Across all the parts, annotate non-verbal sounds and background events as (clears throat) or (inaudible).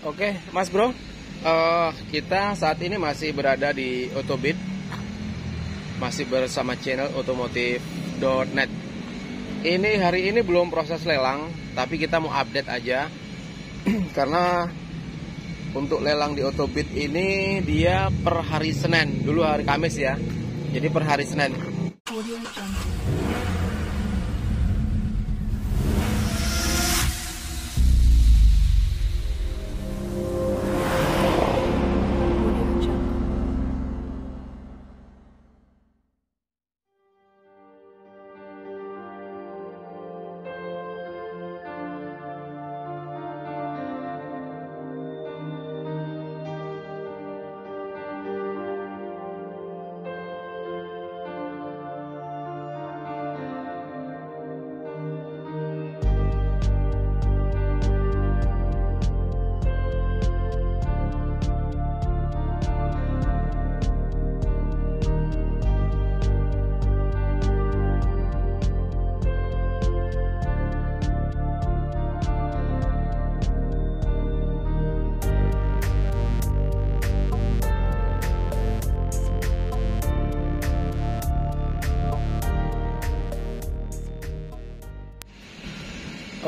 Oke, Mas Bro, Eh, kita saat ini masih berada di Otobit, masih bersama channel otomotif.net. Ini hari ini belum proses lelang, tapi kita mau update aja (clears throat) karena untuk lelang di Otobit ini dia per hari Senin, dulu hari Kamis ya. Jadi per hari Senin.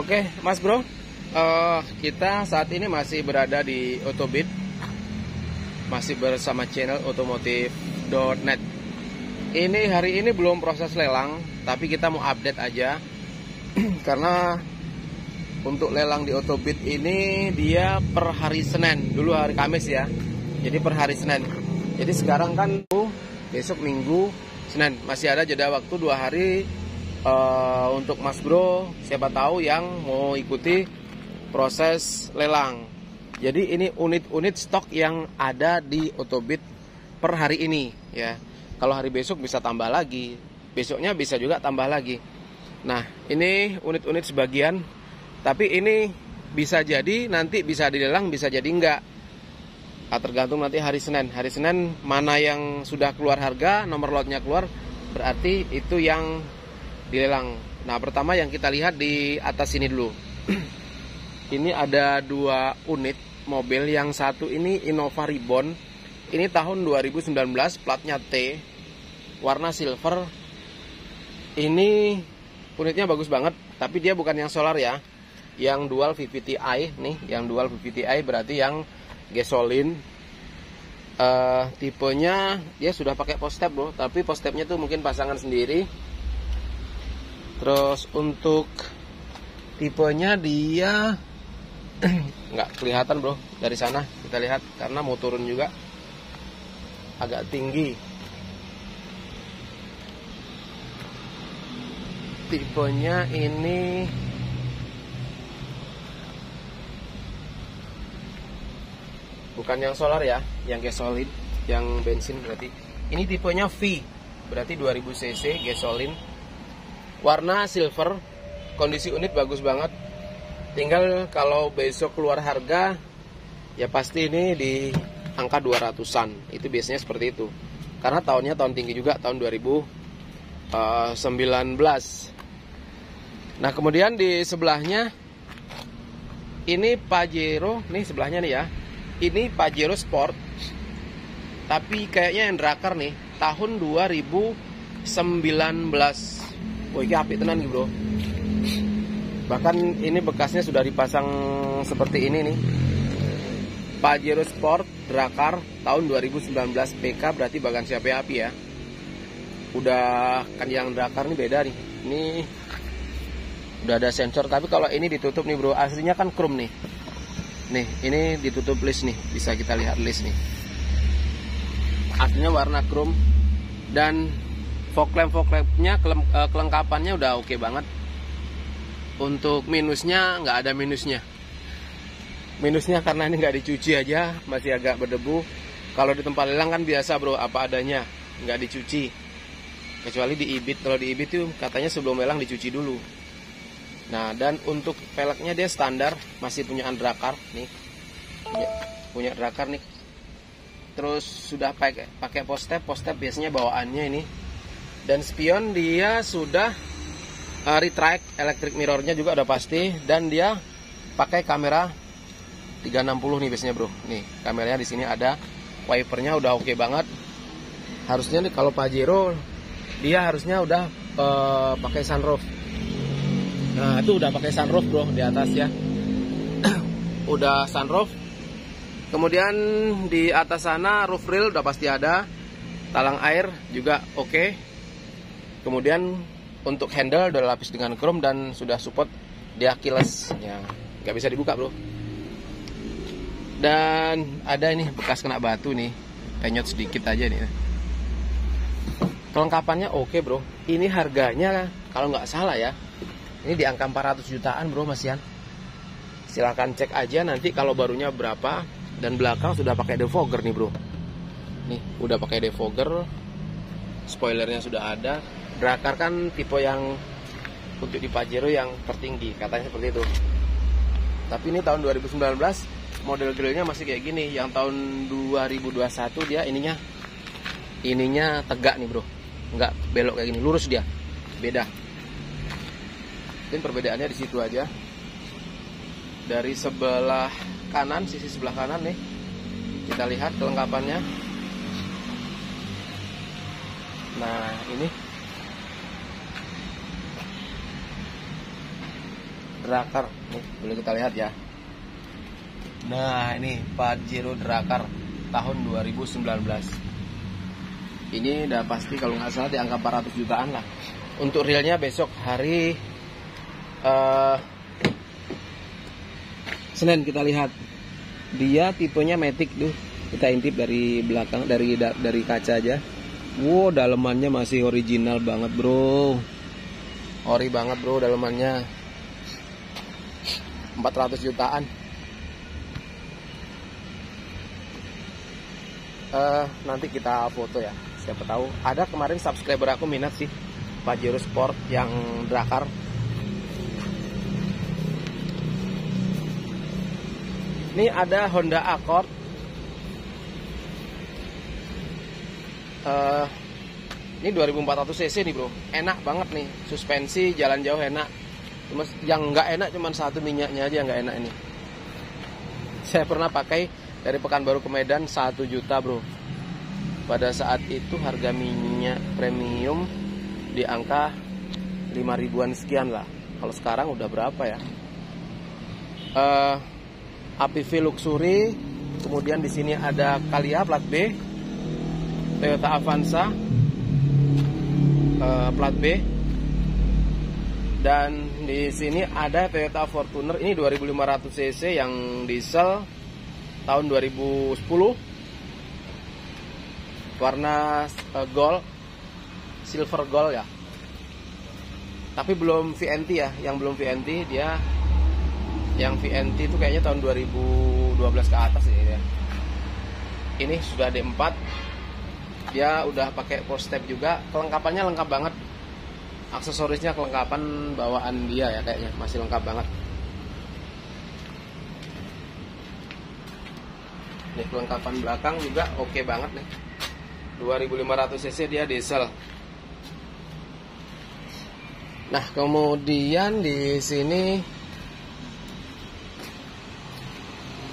Oke, Mas Bro, Eh, kita saat ini masih berada di Otobit, masih bersama channel otomotif.net. Ini hari ini belum proses lelang, tapi kita mau update aja (clears throat) karena untuk lelang di Otobit ini dia per hari Senin, dulu hari Kamis ya. Jadi per hari Senin. Jadi sekarang kan besok Minggu, Senin masih ada jeda waktu dua hari eh, untuk Mas Bro, siapa tahu yang mau ikuti proses lelang. Jadi ini unit-unit stok yang ada di Otobit per hari ini ya. Kalau hari besok bisa tambah lagi, besoknya bisa juga tambah lagi. Nah, ini unit-unit sebagian, tapi ini bisa jadi nanti bisa dilelang, bisa jadi enggak. Ah, tergantung nanti hari Senin. Hari Senin mana yang sudah keluar harga, nomor lotnya keluar, berarti itu yang dilelang. Nah, pertama yang kita lihat di atas ini dulu. (clears throat) ini ada dua unit mobil, yang satu ini Innova Ribbon. Ini tahun 2019, platnya T, warna silver. Ini unitnya bagus banget, tapi dia bukan yang solar ya. Yang dual VVTi nih, yang dual VVTi berarti yang gasolin eh tipenya dia sudah pakai post step bro tapi post stepnya tuh mungkin pasangan sendiri terus untuk tipenya dia (clears throat) nggak kelihatan bro dari sana. Kita lihat karena mau turun juga agak tinggi. Tipenya ini bukan yang solar ya yang gasolin yang bensin berarti. Ini tipenya V berarti 2000 cc gasolin warna silver kondisi unit bagus banget. Tinggal kalau besok keluar harga ya pasti ini di angka 200an itu biasanya seperti itu. Karena tahunnya tahun tinggi juga tahun 2019 nah kemudian di sebelahnya ini Pajero nih sebelahnya nih ya. Ini Pajero Sport tapi kayaknya yang drakar nih tahun 2019 wah ini api tenan nih bro. Bahkan ini bekasnya sudah dipasang seperti ini nih. Pajero Sport Drakar tahun 2019 PK berarti bahkan siapa api ya? Udah kan yang Drakar nih beda nih. Ini udah ada sensor tapi kalau ini ditutup nih bro. Aslinya kan chrome nih. Nih ini ditutup list nih. Bisa kita lihat list nih. Aslinya warna chrome dan fog lamp fog lampnya kelengkapannya udah oke banget. Untuk minusnya nggak ada minusnya. Minusnya karena ini nggak dicuci aja masih agak berdebu. Kalau di tempat lelang kan biasa bro apa adanya nggak dicuci. Kecuali di ibit. Kalau di ibit tuh katanya sebelum lelang dicuci dulu. Nah dan untuk velgnya dia standar masih punya Andrakar nih. Punya, punya Drakar nih. Terus sudah pakai pakai postep postep biasanya bawaannya ini dan spion dia sudah uh, retract electric mirrornya juga udah pasti. Dan dia pakai kamera 360 nih biasanya bro. Nih kameranya di sini ada. Wipernya udah oke banget. Harusnya nih kalau Pajero dia harusnya udah eh, pakai sunroof. Nah itu udah pakai sunroof bro di atas ya. (clears throat) Udah sunroof. Kemudian di atas sana roof rail udah pasti ada. Talang air juga oke kemudian untuk handle udah lapis dengan chrome dan sudah support dia keyless ya nggak bisa dibuka bro. Dan ada ini bekas kena batu nih. Penyot sedikit aja nih. Kelengkapannya oke bro. Ini harganya kalau nggak salah ya ini di angka 400 jutaan bro Mas Yan silahkan cek aja nanti kalau barunya berapa dan belakang sudah pakai defogger nih bro. Nih udah pakai defogger spoilernya sudah ada Drakar kan tipe yang untuk di Pajero yang tertinggi katanya seperti itu. Tapi ini tahun 2019 model grillnya masih kayak gini. Yang tahun 2021 dia ininya ininya tegak nih bro. Nggak belok kayak gini lurus dia. Beda. Mungkin perbedaannya di situ aja. Dari sebelah kanan sisi sebelah kanan nih kita lihat kelengkapannya. Nah ini Drakar. Nih boleh kita lihat ya? Nah ini Pajero Drakar tahun 2019 Ini udah pasti kalau nggak salah di angka 400 jutaan lah. Untuk realnya besok hari eh, Senin kita lihat. Dia tipenya Matic tuh. Kita intip dari belakang dari dari kaca aja. Wow dalemannya masih original banget bro. Ori banget bro dalemannya 400 jutaan. Eh, nanti kita foto ya siapa tahu. Ada kemarin subscriber aku minat sih Pajero Sport yang Drakar. Ini ada Honda Accord. Eh, ini 2400 cc nih bro. Enak banget nih suspensi jalan jauh enak cuma yang nggak enak cuma satu minyaknya aja yang nggak enak ini. Saya pernah pakai dari Pekanbaru ke Medan 1 juta bro. Pada saat itu harga minyak premium di angka 5 ribuan sekian lah. Kalau sekarang udah berapa ya? Eh APV Luxury kemudian di sini ada Kalia plat B Toyota Avanza eh, plat B dan di sini ada Toyota Fortuner. Ini 2500 cc yang diesel tahun 2010 warna uh, gold silver gold ya. Tapi belum VNT ya. Yang belum VNT dia yang VNT itu kayaknya tahun 2012 ke atas ini ya. Ini sudah D4 dia udah pakai power step juga. Kelengkapannya lengkap banget aksesorisnya kelengkapan bawaan dia ya kayaknya masih lengkap banget Nih kelengkapan belakang juga oke banget nih. 2500 cc dia diesel. Nah, kemudian di sini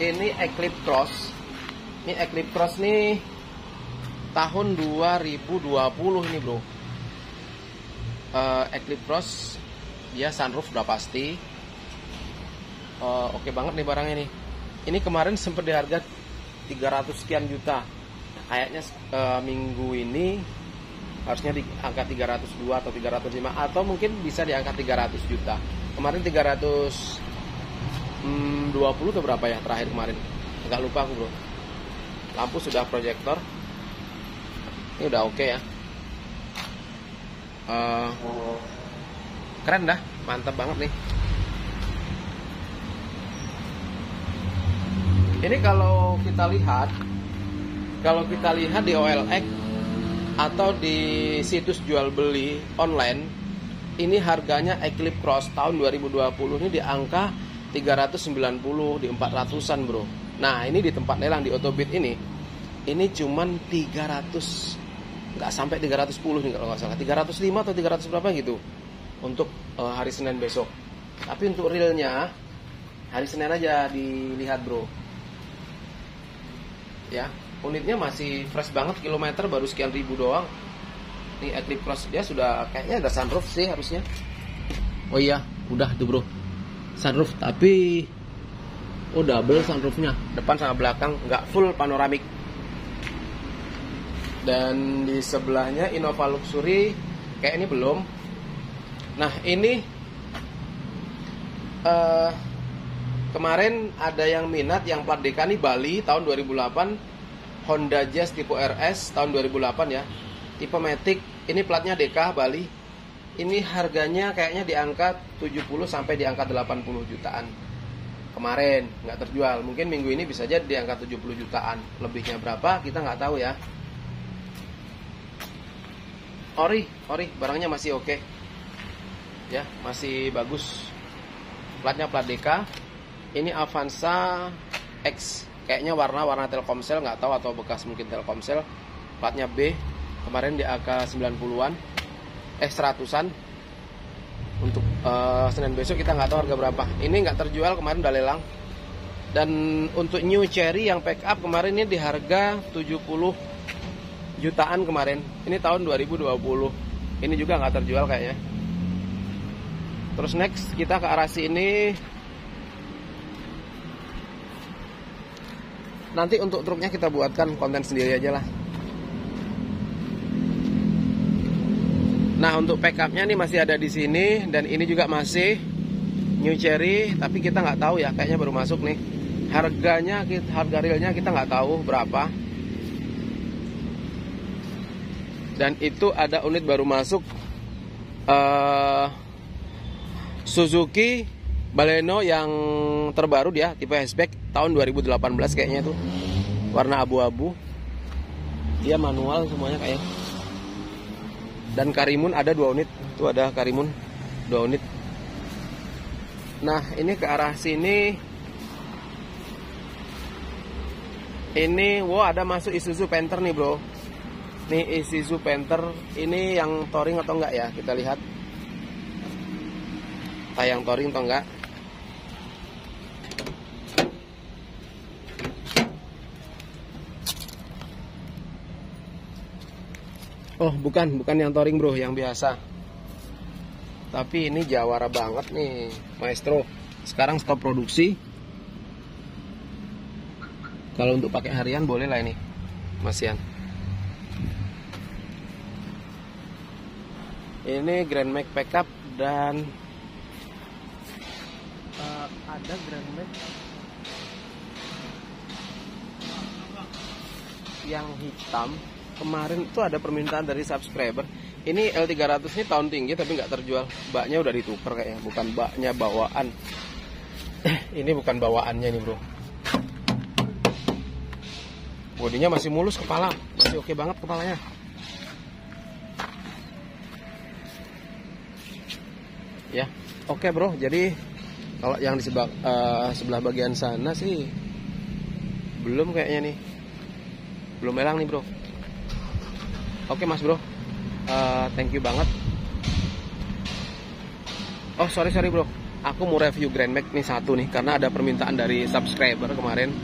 ini Eclipse Cross. Ini Eclipse Cross nih tahun 2020 ini, Bro. Uh, Eclipse Cross dia sunroof udah pasti. Uh, oke banget nih barangnya nih. Ini kemarin sempat di harga 300 sekian juta. Kayaknya uh, minggu ini harusnya di angka 302 atau 305 atau mungkin bisa di angka 300 juta. Kemarin 320 hmm, atau berapa ya terakhir kemarin? Agak lupa aku, Bro. Lampu sudah proyektor. Ini udah oke okay ya. Uh, keren dah, mantap banget nih. Ini kalau kita lihat, kalau kita lihat di OLX atau di situs jual beli online, ini harganya Eclipse Cross tahun 2020 ini di angka 390 di 400-an bro. Nah ini di tempat lelang di Otobit ini, ini cuman 300 nggak sampai 310 nih kalau nggak salah. 305 atau 300 berapa gitu untuk uh, hari Senin besok. Tapi untuk realnya hari Senin aja dilihat bro. Ya unitnya masih fresh banget kilometer baru sekian ribu doang. Nih Eclipse Cross dia sudah kayaknya ada sunroof sih harusnya. Oh iya udah tuh bro. Sunroof tapi oh double sunroofnya. Depan sama belakang nggak full panoramik dan di sebelahnya Innova Luxury kayak ini belum. Nah ini eh kemarin ada yang minat yang plat DK nih Bali tahun 2008 Honda Jazz tipe RS tahun 2008 ya. Tipe Matic ini platnya DK Bali. Ini harganya kayaknya di angka 70 sampai di angka 80 jutaan. Kemarin nggak terjual. Mungkin minggu ini bisa jadi di angka 70 jutaan. Lebihnya berapa kita nggak tahu ya ori ori barangnya masih oke. Ya masih bagus. Platnya plat DK ini Avanza X. Kayaknya warna warna Telkomsel nggak tahu atau bekas mungkin Telkomsel. Platnya B. Kemarin di AK 90-an eh 100-an untuk uh, Senin besok kita nggak tahu harga berapa. Ini nggak terjual kemarin udah lelang. Dan untuk new cherry yang pack up kemarin ini di harga 70 jutaan kemarin. Ini tahun 2020 ini juga nggak terjual kayaknya. Terus next kita ke arah sini. Nanti untuk truknya kita buatkan konten sendiri aja lah. Nah untuk pickupnya nih masih ada di sini dan ini juga masih new cherry tapi kita nggak tahu ya kayaknya baru masuk nih. Harganya harga realnya kita nggak tahu berapa dan itu ada unit baru masuk uh, Suzuki Baleno yang terbaru dia tipe hatchback tahun 2018 kayaknya itu. Warna abu-abu. Dia manual semuanya kayak. Dan Karimun ada dua unit. Itu ada Karimun dua unit. Nah ini ke arah sini. Ini wow ada masuk Isuzu Panther nih bro nih Isuzu Panther ini yang touring atau enggak ya? Kita lihat. Tayang touring atau enggak? Oh bukan, bukan yang touring bro, yang biasa. Tapi ini jawara banget nih Maestro. Sekarang stop produksi. Kalau untuk pakai harian boleh lah ini Masian Ini Grand Max Pickup dan uh, Ada Grand Max. Yang hitam. Kemarin itu ada permintaan dari subscriber. Ini L300 ini tahun tinggi tapi nggak terjual. Baknya udah ditukar kayaknya bukan baknya bawaan. (coughs) Ini bukan bawaannya nih bro. Bodinya masih mulus kepala. Masih oke banget kepalanya ya oke bro jadi kalau yang di sebelah, uh, sebelah bagian sana sih belum kayaknya nih belum elang nih bro Oke mas bro, uh, thank you banget. Oh sorry sorry bro, aku mau review Grand Max nih satu nih karena ada permintaan dari subscriber kemarin.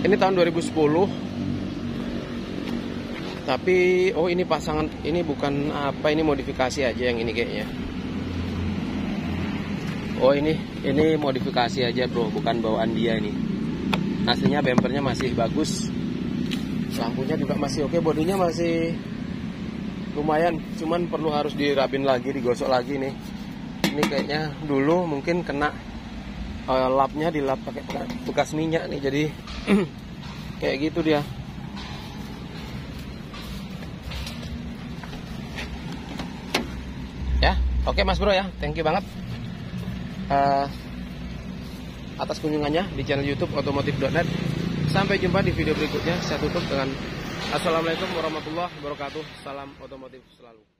Ini tahun 2010. Tapi oh ini pasangan ini bukan apa ini modifikasi aja yang ini kayaknya. Oh ini ini modifikasi aja bro, bukan bawaan dia ini. Aslinya bempernya masih bagus. Lampunya juga masih oke, bodinya masih lumayan. Cuman perlu harus dirabin lagi digosok lagi nih. Ini kayaknya dulu mungkin kena uh, lapnya dilap pakai bekas minyak nih. Jadi (clears throat) kayak gitu dia. Ya? Oke mas bro ya. Thank you banget uh, atas kunjungannya di channel YouTube otomotif.net sampai jumpa di video berikutnya saya tutup dengan Assalamualaikum warahmatullahi wabarakatuh. Salam otomotif selalu.